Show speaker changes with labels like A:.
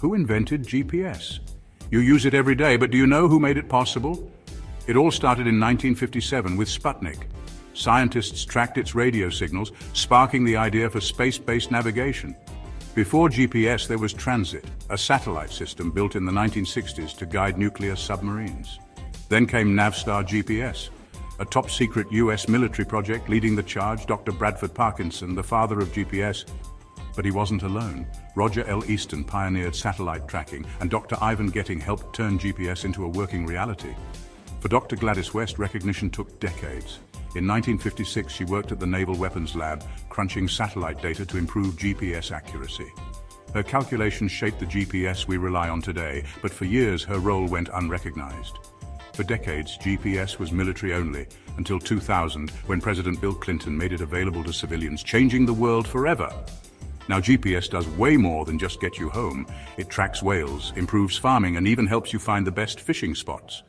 A: Who invented GPS? You use it every day, but do you know who made it possible? It all started in 1957 with Sputnik. Scientists tracked its radio signals, sparking the idea for space-based navigation. Before GPS, there was Transit, a satellite system built in the 1960s to guide nuclear submarines. Then came Navstar GPS, a top-secret US military project leading the charge, Dr. Bradford Parkinson, the father of GPS. But he wasn't alone. Roger L. Easton pioneered satellite tracking, and Dr. Ivan Getting helped turn GPS into a working reality. For Dr. Gladys West, recognition took decades. In 1956, she worked at the Naval Weapons Lab, crunching satellite data to improve GPS accuracy. Her calculations shaped the GPS we rely on today, but for years her role went unrecognized. For decades, GPS was military only, until 2000, when President Bill Clinton made it available to civilians, changing the world forever. Now GPS does way more than just get you home. It tracks whales, improves farming, and even helps you find the best fishing spots.